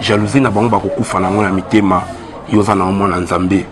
jalousie na bango bakokufa nango na mitema yo oza nango mwana nzambe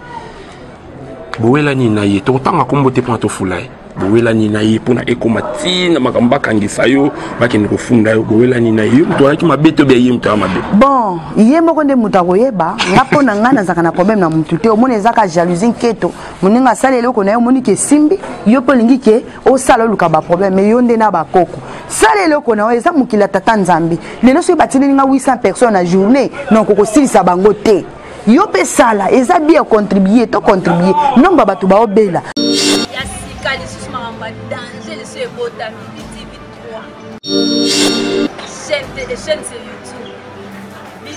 bowelani na ye tokotanga nkombo te mpona tofula ye bowelani na ye mpona ekoma ti na makambo bakangisa yo bakende kofunda yo bowelani na ye yo moto alaki mabe to bia ye moto aa mabe bon ye moko nde moto akoyeba nga mpo na ngai nazalaka na problème na motu te omoni ezaka jalousie nketo moninga asala eloko na ye omoni ke esimbi yo mpe olingi ke osala oluka baproblème me yo nde na bakoko sala eloko na yo eza mokili ya tata nzambe lelo soki batindeli nga 800 personnes na journée donc okosilisa bango te yo mpe sala eza bi ya contribue to contribue nombre ya bato baobela ya sika lisusu makambo ya danger lisusu ebotami bitv 3 chaîne te chaîne se youtube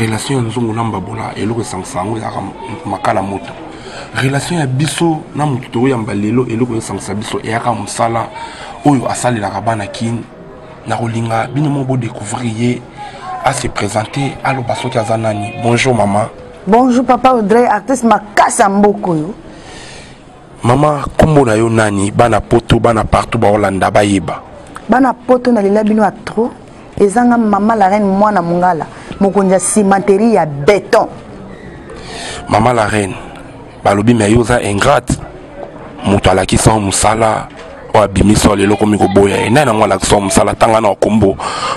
relation ya nzungu na mbabola eloko esangisa yango ezalaka makala moto relation ya biso na moto tokoyamba lelo eloko esangisa biso eyaka mosala oyo asalelaka bana kin na kolinga bino moko bodecouvrir ye ase présente aloba soki aza nani bonjour mama bonjour papa audrey artiste makasi ya mboka oyo mama kombo na yo nani bana poto bana partout baolanda bayeba bana poto nalela bino ya trop ezanga mama la reine mwana mongala mokonzi ya cimenterie ya beton mama la reine balobi me yo oza ingrate moto alakisa yo mosala oyo abimisi yo lelo komi koboya ye nani yango alakisa yo mosala tanga na kombo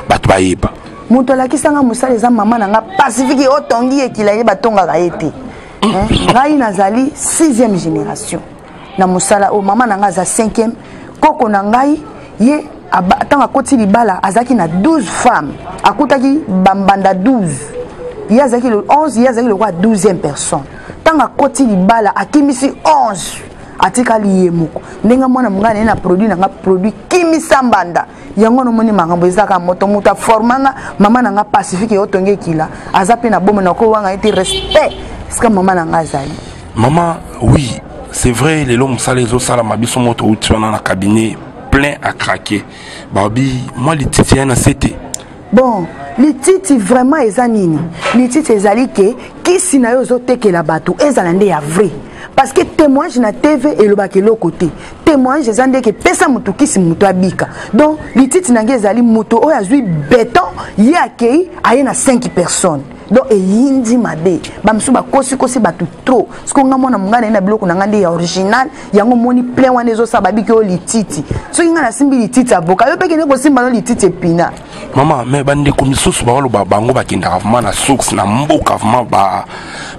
bato bayeba moto alakisanga mosala eza mama na nga pasifiki otongi ekila ye batongaka ye te ngai nazali sixième génération na mosala oyo mama na ngai aza cinquième koko na ngai ye ntango akoti libala azalaki na 12 femmes akutaki bambanda 12 ye azalaki 11 ye azalaki lokola 12e personne ntango akoti libala akimisi 11 atikali ye moko ndenge mwana mongai naye na produit na ngai produit kimisa mbanda yango wana omoni makambo eza kaka moto moto aforma nga mama na nga pacifique eyotongi ekila aza mpe na bomo na kowanga ye te respect sika mama na nga azali mama oui c'est vrai lelo mosala ezosalama biso moto touti wana na cabinet plein à craquer babi mwa lititi ya na se te bon lititi vraiment eza nini lititi ezali ke kisi na yo ozotekela bato ezala nde ya vrai parce que témoignage na tv elobaka eloko te témoignage eza ndeke epesa moto kisi moto abika donc lititi na ngai ezali moto oyo azwi beton ye akei aye na 5 personnes donc eyindi mabe bamosusu bakosikosi bato trop soki nga mwana mongai naye na biloko na ngai nde ya original yango omoni plein wana ezosala babiki oyo lititi soki ngai nasimbi lititi avoka yo mpe kende kosimba no lititi epina mama me bandeko misusu baoloba bango bakendaka vraimen na source na mboka vraimen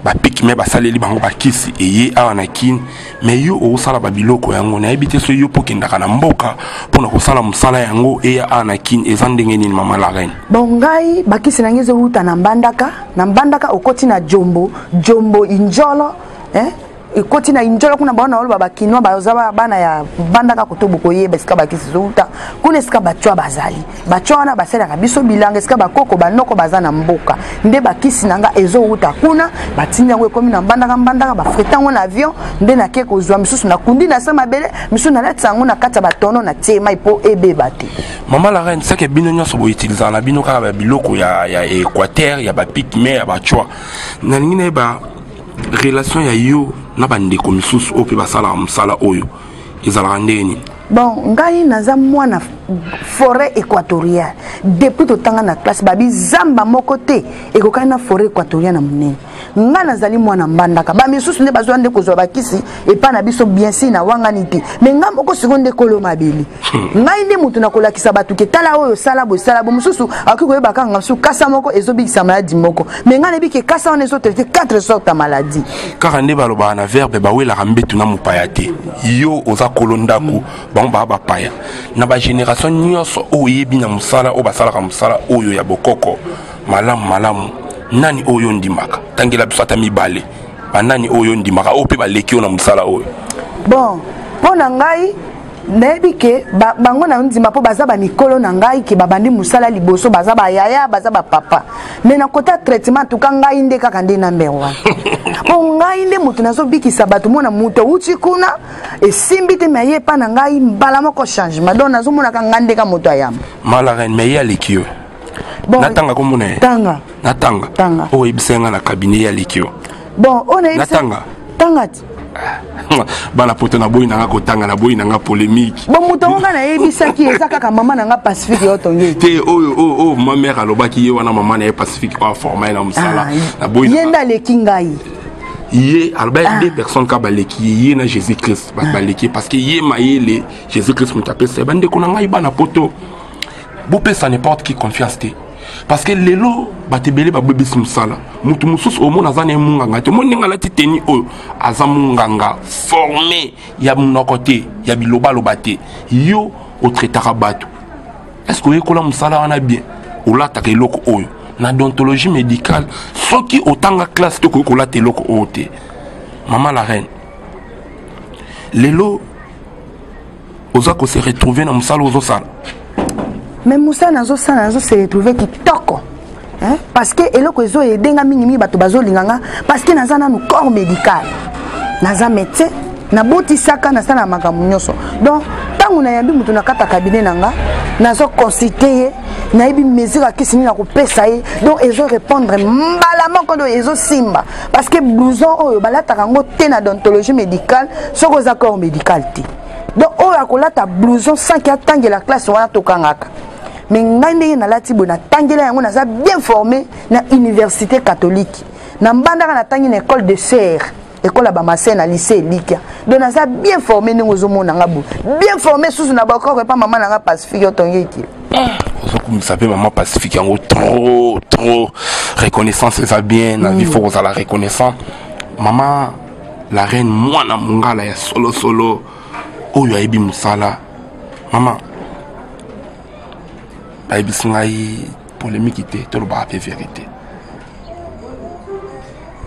bapiki me basaleli bango bakisi eye awa na kine me yo okosala babiloko yango nayebi te soki yo mpo okendaka na mboka mpo na kosala mosala yango eya a na kin eza ndenge nini mama la reine bon ngai bakisi na ngai ezowuta na mbandaka na mbandaka okoti na jombo jombo injolo eh? ekoti na injolo kuna baona oloba bakinois baza bana ya mbandaka koto bokoyeba esika bakisi ezowuta kuna esika bacua bazali batya wana basalaka biso bilanga esika bakoko banoko baza na mboka nde bakisi na nga ezowuta kuna batindi yango ekomi na mbandaka mbandaka bafrete yango na avion nde nake kozwa misusu nakundi na se mabele misusu nalatisa yango na kati ya batono na tie mai mpo ebeba te mama la reine seke bino nyonso boutilisaka na bino kaka biloko ya, ya équateur ya bapigme ya bachoi nalingi nayeba relation ya yo na bandeko misusu oyo mpe basalaka mosala oyo ezalaka ndenge nini bon ngai naza mwana forêt équatoriale depuis totanga na classe babi zamba moko te ekokani na forêt équatoriale na monene ngai nazali mwana mbandaka bamisusu nde bazwa nde kozwa bakisi epai na biso biensi na wangani te me ngai moko siko nde kolo mabele hmm. ngai nde moto nakolakisa bato ke tala oyo sala boye sala bo mosusu akoki koyebaka nga mosusu kasa moko ezobikisa maladi moko me ngai nayebi ke kasa wana ezotraite 4 sorte ya maladi kaka nde balobaka na verbe bawelaka mbetu na mopaya te yo oza kolo ndako bango baa bapaya na bagénération nyonso oyo oyebi na mosala oyo basalaka mosala oyo ya bokoko malamu malamu nani oyo ondimaka tangela biso ata mibale banani oyo ondimaka oyo mpe baleki yo na mosala oyo bon mpo na ngai nayebi ke ba, bango na ndima mpo baza bamikolo na ngai ke babandi mosala liboso baza bayaya baza bapapa mai na kota traitement tuka ngai nde kaka nde number one mpo ngai nde moto nazobikisa bato mona moto awuti kuna esimbi te mai ye epa na ngai mbala moko changement donc nazomonaka ngai nde ka moto ayamba malarene mai ye aleki yo bon, natanga komona ye tanga natanga oyo oyebisa ye ngai na kabinet ye aleki yo bon oyo nayebisa tanga bana poto naboyi nanga kotanga naboyi nanga polémique bomoto yango ngai nayebisaki eza kaka mama na nga pacifique yo tongi te oyo oyo oyo ma mère alobaki ye wana mama na ye pacifique oyo aforma ye na mosala ah, naboyi ye nde aleki ngai ye alobaki ah. deux personnes kaka baleki ye ye na jésus christ ah. baleki parce que ye mayele jésus christ moto apesa ye bandeko na ngai bana poto bopesa n'importe qui confiance te parce que lelo bato ebele babebisi mosala moto mosusu omona aza na ye monganga te omoni ndenge alati teni oyo aza monganga forme ya monoko te ya bilobaloba te yo otraitaka bato est ce que oyekola mosala wana bien olataka eloko oyo na dontologie médicale soki otanga classe te okoki kolata eloko oyo te mama la reine lelo oza ko se retrouver na mosala ozosala mais mosala nazosala nazo se retrouver kitoko hein? parce que eloko ezo ede nga mingimingi bato bazolinga nga parce que naza nanu corps médical naza médecin nabotisaka nasala makambo nyonso donc ntango nayambi moto na kati ya kabine na nga nazo consulte ye nayebi mesure ya kisi nini nakopesa ye donc ezo répondre mbala moko do ezosimba parce que blouson oyo balataka yango te na dontologie médicale soki oza corps médical te donc oyo akolata blouson sanki atangela classe wana tokangaka me ngai ndenge nalati boye natangela yango naza bien formé na université catholique na mbandaka natangi na école de serre ekola bamasai na lycée elikia donc naza bien formé ndenge ozomona nga boye bien formé susu na bakoko epa mama na nga pacifique otongi ekili ozokumisa mpe mama pacifique yango trop trop reconnaissance eza bien na vie mm. fo kozala reconnaissant mama la reine mwana mongala ya solosolo oyo ayebi mosala mama bayebisi ngai polemiki te tolobaka mpe verité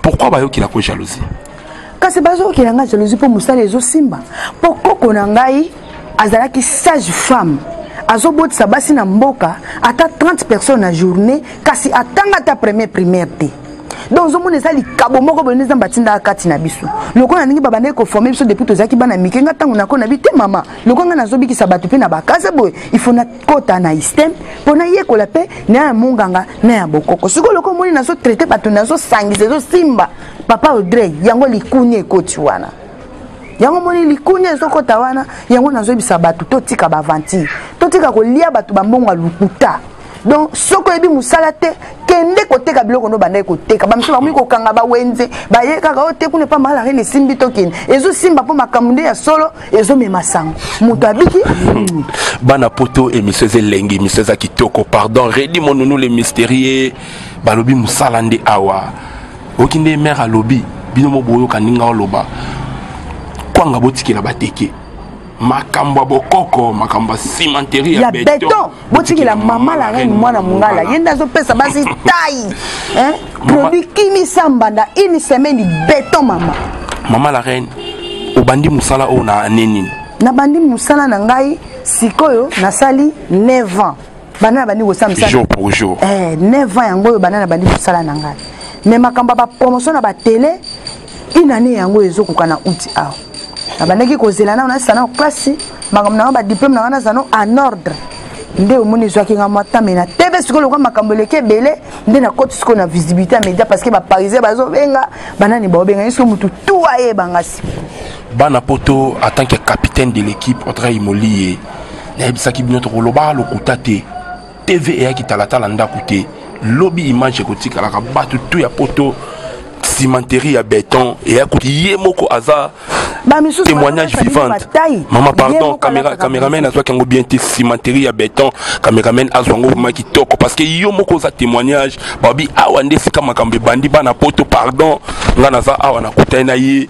pourquoi bayokela ko jalousie kasi bazokela ngai jalousie mpo mosala ezosimba mpo koko na ngai azalaki sage femme azobotisa basi na mboka ata 30 personnes na journée kasi atanga ata premier primaire te donc ozomona eza likabo moko boye nde nzambe atindaka kati na biso lokola ndenge babandaki koforme biso depuis tozalaki bana mike nga ntango nakona bi te mama lokola nga nazobikisa bato mpe na bakasa boye ifo kota na istem mpo nayekola mpe na ya monganga na ya bokoko sikoyo loko omoni nazotraite bato nazosangisa ezosimba papa audrey yango likuni ekoti wana yango omoni likuni ezokota wana yango nazoyebisa bato totika baventire totika kolia bato bambongo ya lokuta donc soki oyebi mosala te kende koteka biloko ndo bandaki koteka bamisusu bakomi kokanga bawenze baye kaka oyo oh, te kuna epa malariene esimbi tokende ezosimba mpo makambo nde ya solo ezomema sango moto abiki hmm. bana poto emission eza elengi emission eza kitoko pardon redi monunu le mysterieux balobi mosala nde awa oki nde mare alobi bino mo boyoka ndenge oloba kwanga botikela bateke makambo ya bokoko makambo ya cimenterie ya beton botikela mama la reine mwana mongala ye nde azopesa basi tai produit kimi sambanda une semaine beton mama mama la reine obandi mosala oyo na ane nini nabandi mosala na ngai sikoyo nasali 9 ans bana nabandi kosala mosala jour pour jour eh, 9 ans yango oyo bana nabandi mosala na ngai me makambo ya bapromotion na batele une année yango ezokoka na out awa nabandaki kozela nao nasisa nao klasi makambo nango badiplome nango naza nao en ordre nde omoni ezwaki nga mwa tame na tebe sikoyo lokola makambo eleki ebele nde nakoti sikoyo na visibilité ya média parce que baparisien bazobenga banani baobenga ye sikoyo motu tu ayebanga si bana poto en tant que capitaine de l'équipe otrayimoliye nayebisaki bino tokoloba lokuta te tv eyaki talatala ndako te lobi image ekotikalaka bato tu ya poto cimenterie ya beton eya kuti ye moko aza témoignage vivante mama pardon cameraman azwaki yango bien te cimenterie ya beton cameraman azwa yango vraimen kitoko parce que yo moko oza témoignage babi awa nde esika makambo ebandi bana poto pardon ngai naza awa nakutani na ye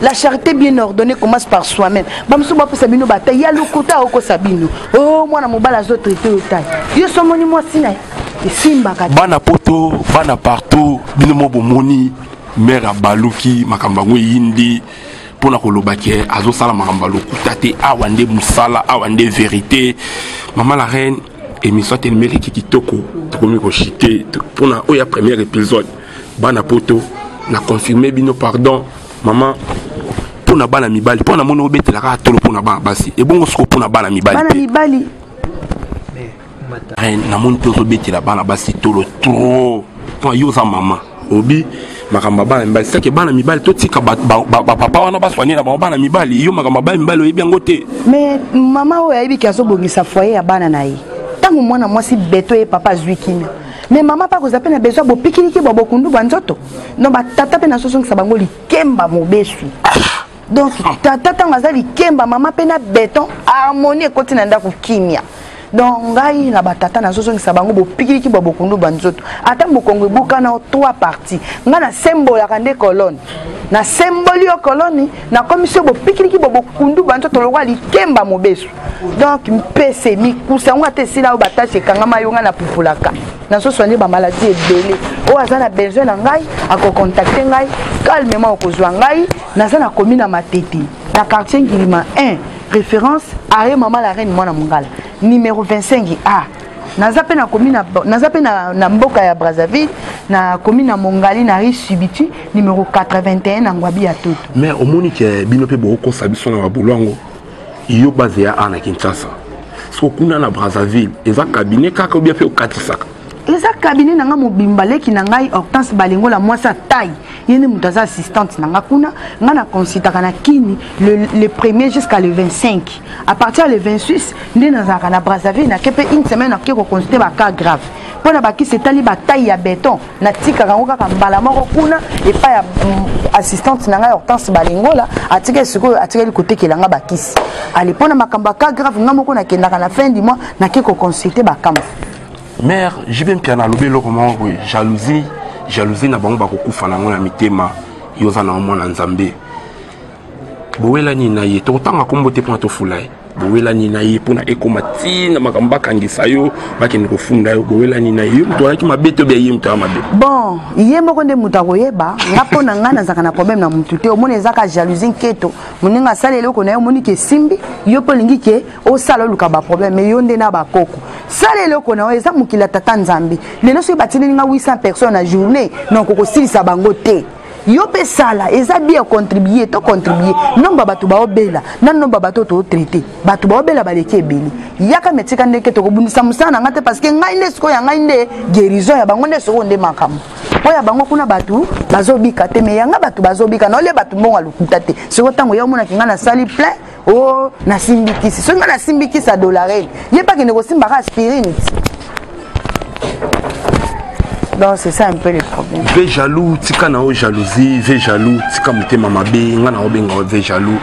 la charité bien ordonnée commence par soi-même bamosusu bapesa bino bata ya lokuta aokosa bino o oh, mwana mobali azotraite yo tai yo somoni mwasi na ye esimbaka bana poto bana partout bino mo bomoni mare abaluki makambo yango eyindi mpo na koloba ke azosala makambo ya lokuta te awa nde mosala awa nde verité mama la reine émission atelemeli kitoko tokomi koshite mpona oyo ya première épisode bana poto na confirme bino pardon mama mpo na bana mibali mpo na moni obetela kaka tolo mpo na bana basi ebongo soko mpo na bana mibali eh, namoni mpe ozobetela bana basi tolo trop mpo yo oza mama obi makambo ya bana mibali seke bana mibali totika bapapa wana baswani na bango bana mibali yo makambo ya bana mibali oyebi yango te mais mama oyo ayebi ke azobongisa foye ya bana na ye ntango mwana mwasi beto ye papa azwi kimia me mama mpe akozala mpe na besoin bopikiliki bwa bokundu bwa nzoto no batata mpe nazozongisa bango likemba mobesu donc tata ntango aza likemba mama mpe na beton harmonie ekoti na ndako kimia donc ngai na batata nazozongisa bango bopikiliki bwa bokundu bwa nzoto ata mokongo ebukana o trois parti ngai nasembolaka nde kolone nasemboli yo koloni nakomisi yo bopikiliki bwa bokundu bwa nzoto lokola likemba mobesu donc mpese mikusa yango ata esila oyo batache ekangama yo ngai napupulaka nazoswane bamaladi ebele oyo aza na besoin na ngai akokontakte ngai calmement okozwa ngai naza na komi na matete na quartier ngilima 1 référence are mama la reine mwana mongala numéro 25 a naza mpe nakomi naza mpe na, na mboka ya brazzaville nakomi na mongali na ri subiti numéro 81 na ngwabi ya toto mais omoni ke bino mpe bokokosa biso na babulu yango yo base ya a na kinshasa soko kuna na brazzaville eza cabinet kaka obia mpe okatisaka eza cabinet na ngai mobimba leki na ngai hortense balingola mwasi ya taille ye nde moto aza assistante na ngai kuna ngai na consultaka na kini le, le premier jusqu'à le 25 à partir le 26 nde nazalaka na brazzaville nake mpe une semaine nake koconsulte bacas grave mpo na bakisi etali bataille ya beton natikaka yango kaka mbala moko kuna epai ya mm, assistante na ngai hortense balingola atikali sikoyo atikali kotekela ngai bakisi ale mpo na makambo ya cas grave ngai moko nakendaka na fin du mois nake koconsulte bakambo mare jb mpiana alobi eloko moko boye jalousie jalousie na bango bakokufa na yango na mitema yo oza na omwana nzambe bowelani na ye tokotanga nkombo te mpona tofula ye bowelani na ye mpona ekoma ti na makambo bakangisa yo bakende kofunda yo bowelani na ye moto ayaki mabe to bia ye moto aya mabe bon ye moko nde moto akoyeba nga mpo na ngai nazalaka na problème na motu te omoni ezaka jalousie nketo moninga asala eloko na ye omoni ke esimbi yo mpe olingi ke osala oluka baproblème me yo nde na bakoko sala eloko na yo eza mokili ya tata nzambe lelo soki batindeli nga 800 personnes na journée noko kosilisa bango te yo mpe sala eza bi ya contribue to contribue nombre ya bato baobela na nombre ya bato oyo tootraite bato baobela baleki ebele yaka metika ndeke tokobundisa mosala na ngai te parce que ngai nde sikoyo ya ngai nde guérison ya bango nde sikoyo nde makambo oyo ya bango kuna bato bazobika te me yanga bato bazobika na olie bato mbongo ya lokuta te sikoyo ntango ya omonaki ngai nasali plein o oh, nasimbikisi soki nga nasimbikisa dolarel ye mpe akende kosimbaka aspirine donc c'est ça un peu le problème ve jaloux tika na yo jalousie ve jaloux tika motema mabe nga na obenga yo ve jaloux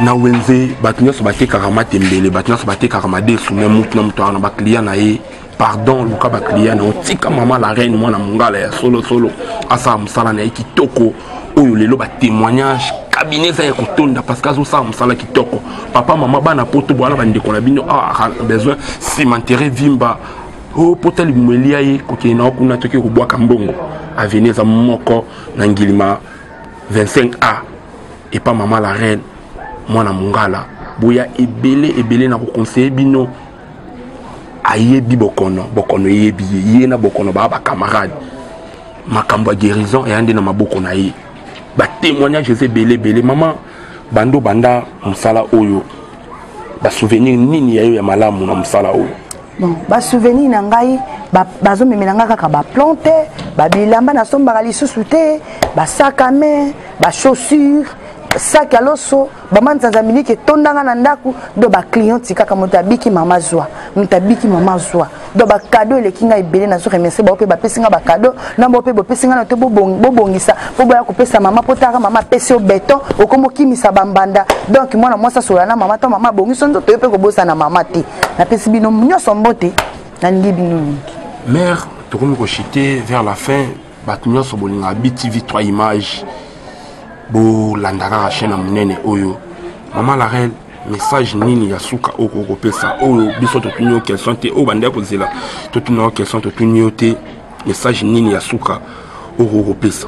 na wenze bato nyonso batekaka matembele bato nyonso batekaka madesu me motu na moto aa na bakliya na ye pardon luka bacliya na otika mama la reine mwana mongala ya solosolo asala mosala na ye kitoko oyo lelo batémoignage kabine eza ya kotonda parce que azosala mosala kitoko papa mama bana poto bowana bandeko na bino awa ah, ah, besoin nsima ntere vimba o oh, pota libumu elia ye kokende na yo kuna toki kobwaka mbongo aveni eza moko na ngilima 25 a epa mama la reine mwana mongala boya ebele ebele na kokonseye bino ayebi bokono bokono eyebi ye ye na bokono baa bacamarade makambo ya guérison eya nde na maboko na ye batémoignage eza ebele ebele mama bando banda mosala oyo basouvenir nini ya yo ya malamu na mosala oyo bon basouvenir na ngai bazomemela ngai kaka baplante babilamba nasombaka lisusu te basakame bachaussure saki ya loso bama nzanza miniki etondanga na ndako do baclient tikaka moto abiki mama zwa moto abiki mama zwa do bacado eleki ngai ebele nazo remercie bao mpe bapesi ngai bacado na bao mpe bopesi ngai na to bobongisa mpo boya kopesa mama mpo taka mama apesi yo beton okomi okimisa bambanda donk mwana mwasi asola na mama to mama abongiso nzoto yo mpe kobosana mama te napesi bino nyonso mbote nalingi bino mingi mare tokomi kochite vers la fin bato nyonso bolingaka btv 3 image bolanda kaka chaîne ya monene oyo mama la reine message nini ya suka oyo okoki kopesa oyo biso totuni yo question te oyo bandaki kozela totuni yo question totuni yo te message nini ya suka oyo okoki kopesa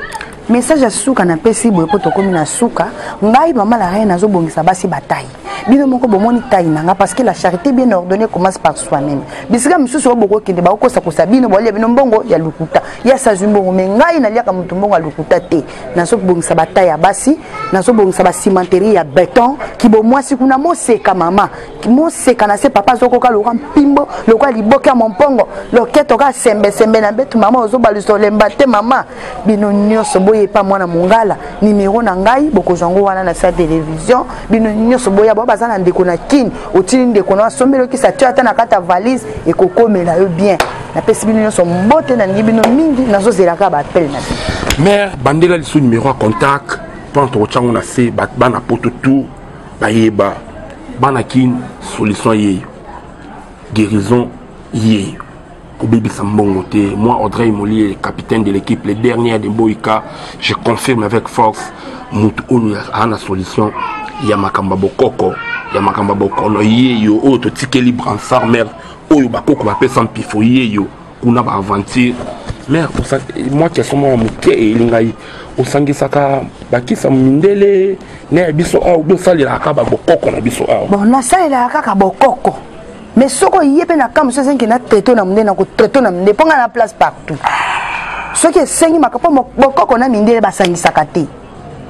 message ya suka napesi boye mpo tokómi na suka ngai mama la reine nazobongisa basi batai bino moko bomoni taille na nga parce que la charité bien ordonnée commence par soi-même bisika mosusu oyo bokokende bakokosakosa bino bolia bino mbongo ya lokuta ye asazwi mbongo me ngai naliaka moto mbongo ya lokuta te nazobongisa bataille ya basi nazobongisa basimenterie ya beton kibomwasi kuna moseka mama moseka na se papa azokoka lokola mpimbo lokola liboke ya mompongo lokete oka sembesembe na mbetu mama ozobalusa olemba te mama bino nyonso boya epa mwana mongala nimero na ngai bokozwa yango wana na sa television bino nyonso boya bao baza na ndeko na kine otili ndeko na asombeli okisa tio ata na kati ya valise ekokomela yo bien napesi bino nyonso mbote nalingi bino mingi nazozelaka baapele na bino mare bandela lisu numero ya contact mpona tokotya yango na se bana poto tour bayeba bana kine solution yeyo guérison yeyo kobebisa mbongo te moi audrey molie le capitaine de l'équipe le dernier de boyika je confirme avec force motu oyo aa na solution ya makambo ya bokoko ya makambo ya bokono ye yo oyo totikeli bransard mare oyo bakoko bapesa mpifo ye yo kuna baaventure mare mwa keso mwa moke elingai osangisaka bakisa mindele na ya biso awa obi osalelaka kaka bakoko na biso awa bon nasalelaka kaka bokoko mais soko ye mpe na kambo so esengi kenda traite na monde nakotraite na monde mpo ngai na place partout soki esengi makambo mpo bokoko na mindele basangisaka te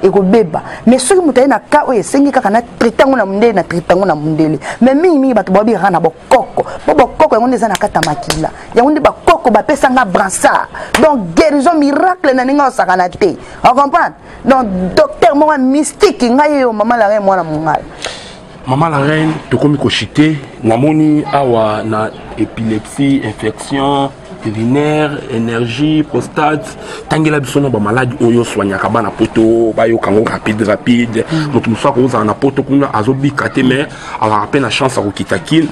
ekobeba mais soki moto aye na ka oyo esengi kaka na traite yango na mondele na traite yango na mondele mais mingimingi bato baobi kaka na bokoko mpo bokoko yango nde eza na kati ya makila yango nde bakoko bapesa nga bransard donc guérison miracle na ndenge osakana te ocomprendre donc docteur moko mystique ngai yo mama lare mwana mongala Maman la reine, tokomi koshite, namoni awa na epilepsie, infection, urinaire, énergie, prostate, tangela biso na ba malade oyo soignaka bana poto, bayoka ngo rapide rapide. Mm. Moto mosusu akozala na poto kuna azobika te mais azalaka mpe na chance ya kokita kin.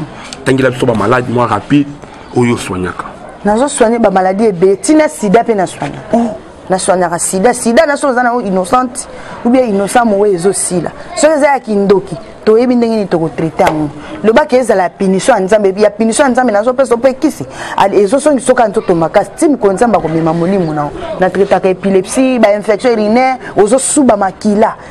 Tangela biso ba malade mwa rapide oyo soignaka. Nazo soigner ba maladie ebele, tina sida mpe na soigner. Oh. naswanaka sida sida naso naza nango innocente oubien innocent mowe ezosila soki eza ya kindoki toyebi ndenge nini tokotraite yango lobaki ezala ya punition ya nzambe ya punition ya nzambe nazopesa mpe kisi ezosongi soki ya nzoto makasi ti mikolo nzambe akomema molimo na yo na traitaka epilepsie bainfection urinaire ozosuba makila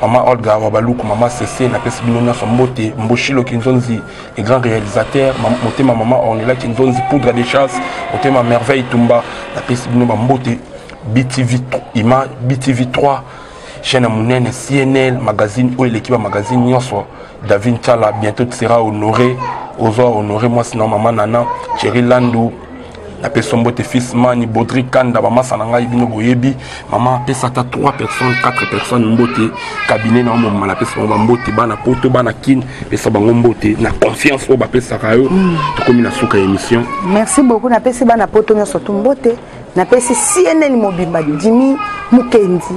Maman Olga Wabaluku, Maman Sese, na pesi bino nyoso mbote, Mboshilo Kinzonzi, les grands réalisateurs, motema Maman Ornella Kinzonzi, Poudre de chasse, motema Merveille Tumba, na pesi bino ba mbote, BTV Ima, BTV 3, chaîne munene, CNL, magazine oyo eleki ba magazine nyoso, David Chala, bientôt tu seras honoré, ozo honoré moi sinon Maman Nana, Thierry Landou, napesi yo mbote fils mani bodrik kanda bamasa na ngai bino boyebi mama apesa ata 3 personnes 4 personnes mbote kabinet na yo momala apesa bango bambote bana poto bana kin pesa bango mbote na confiance oyo bapesaka yo mm. tokomi na suka ya émission merci beaucoup napesi bana poto nyonso tu mbote napesi cnn mobimba dimi mokendi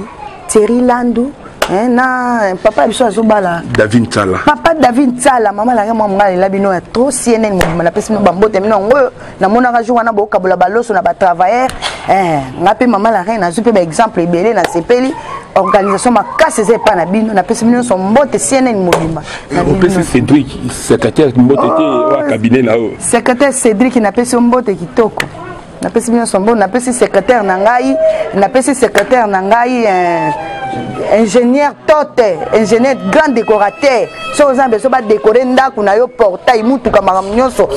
thierry landu Eh, na eh, papa ya biso azobala david nsala papa david nsala mama nanga mwa monga alela bino ya trop cnn mobima napesi bino bambote mino yango oyo namonaka jour wana bokabola baloso na batravailleur eh, nga mpe mama la reine nazwi mpe baexemple ebele nasepeli organisation makasi eza epai na bino napesi bino nyonso mbote cnn mobimba opesi cédrik secrétaire mbote te oh, oya cabinet na yo secrétaire cédrik napesi yo mbote kitoko napesi bino nyonso mbote napesi secrétaire na ngai napesi secrétaire na ngai eh, ingénieur tote ingénieur grand décorateur soki oza na besoin badekore ndako na yo portail motuka makambo nyonso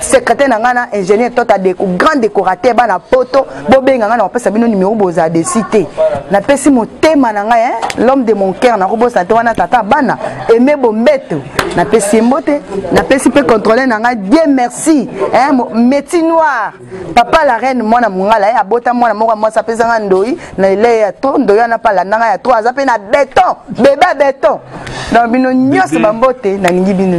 secrétaire na ngai na ingénieur tota deko grand décorateur bana poto bobenga ngai na kopesa bino numero bozala desi te napesi motema na ngai l'homme de mon cœur nakobosana te wana tata bana aime bombeto napesi ye mbote napesi mpe contrôleur na ngai dieu merci hein, métier noir papa la reine mwana mongala ye abota mwana moko ya mwasi apesa nga ndoi na elei ya to ndoi wana mpe alanda nga ya to aza mpe na beton bebe ya beton donc bino nyonso bambote nalingi bino